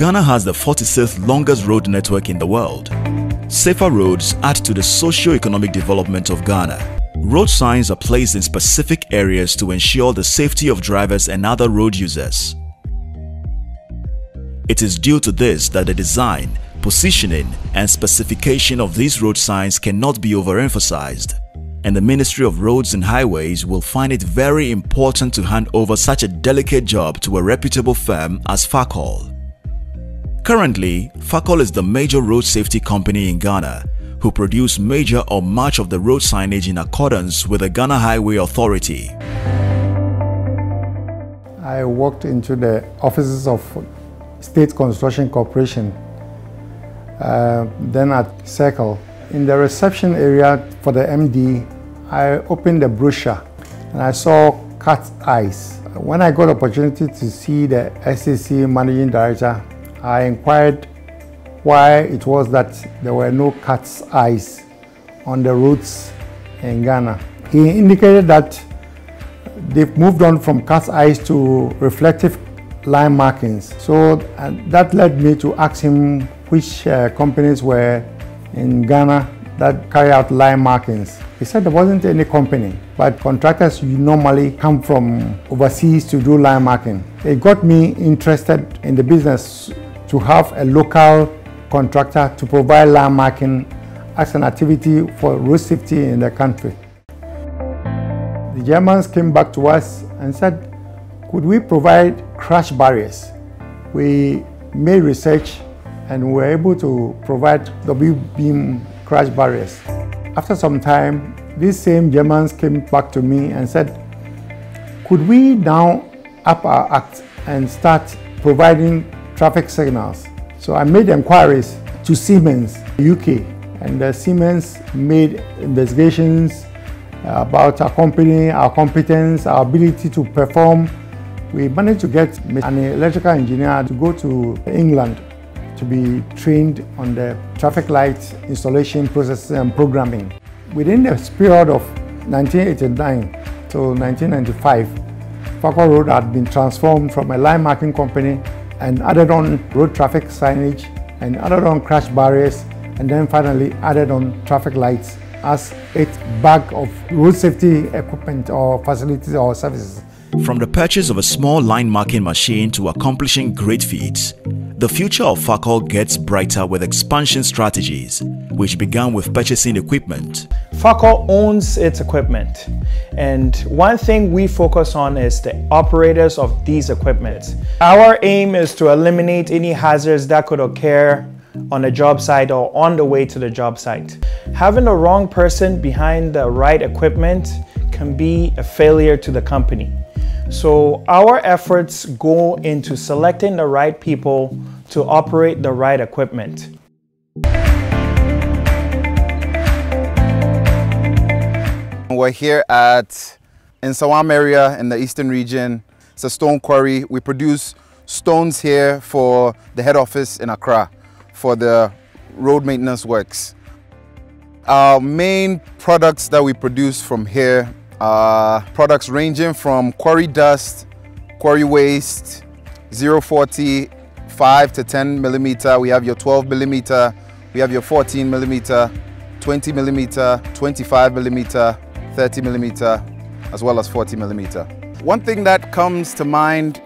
Ghana has the 46th longest road network in the world. Safer roads add to the socio-economic development of Ghana. Road signs are placed in specific areas to ensure the safety of drivers and other road users. It is due to this that the design, positioning and specification of these road signs cannot be overemphasized and the Ministry of Roads and Highways will find it very important to hand over such a delicate job to a reputable firm as FACOL. Currently, FACOL is the major road safety company in Ghana who produce major or much of the road signage in accordance with the Ghana Highway Authority. I walked into the offices of State Construction Corporation, uh, then at Circle. In the reception area for the MD, I opened the brochure and I saw cat's eyes. When I got opportunity to see the SAC managing director, I inquired why it was that there were no cat's eyes on the roads in Ghana. He indicated that they've moved on from cat's eyes to reflective line markings. So that led me to ask him which uh, companies were in Ghana that carry out line markings. He said there wasn't any company, but contractors normally come from overseas to do line marking. It got me interested in the business to have a local contractor to provide line marking as an activity for road safety in the country. The Germans came back to us and said, could we provide crash barriers? We made research and we were able to provide W-beam crash barriers. After some time, these same Germans came back to me and said, could we now up our act and start providing traffic signals so I made inquiries to Siemens UK and uh, Siemens made investigations about our company, our competence, our ability to perform. We managed to get an electrical engineer to go to England to be trained on the traffic light installation process and programming. Within the period of 1989 to 1995, FACOL Road had been transformed from a line marking company and added on road traffic signage and added on crash barriers and then finally added on traffic lights as its bag of road safety equipment or facilities or services. From the purchase of a small line marking machine to accomplishing great feats, the future of FACOL gets brighter with expansion strategies, which began with purchasing equipment. FACOL owns its equipment, and one thing we focus on is the operators of these equipment. Our aim is to eliminate any hazards that could occur on the job site or on the way to the job site. Having the wrong person behind the right equipment can be a failure to the company. So our efforts go into selecting the right people to operate the right equipment. We're here at Nsawam area in the eastern region. It's a stone quarry. We produce stones here for the head office in Accra for the road maintenance works. Our main products that we produce from here are products ranging from quarry dust, quarry waste, 040, 5 to 10 millimeter. We have your 12 millimeter. We have your 14 millimeter, 20 millimeter, 25 millimeter, 30 millimeter, as well as 40 millimeter. One thing that comes to mind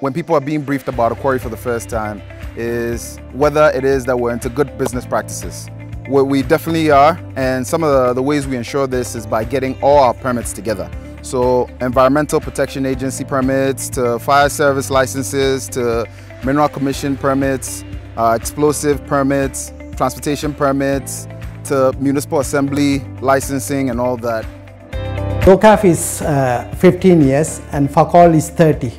when people are being briefed about a quarry for the first time is whether it is that we're into good business practices. What we definitely are, and some of the, the ways we ensure this is by getting all our permits together. So Environmental Protection Agency permits, to fire service licenses, to mineral commission permits, uh, explosive permits, transportation permits, to municipal assembly licensing and all that. DOCAF is uh, 15 years and FACOL is 30.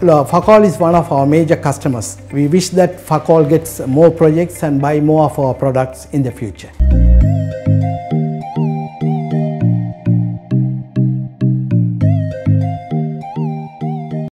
FACOL is one of our major customers. We wish that FACOL gets more projects and buy more of our products in the future.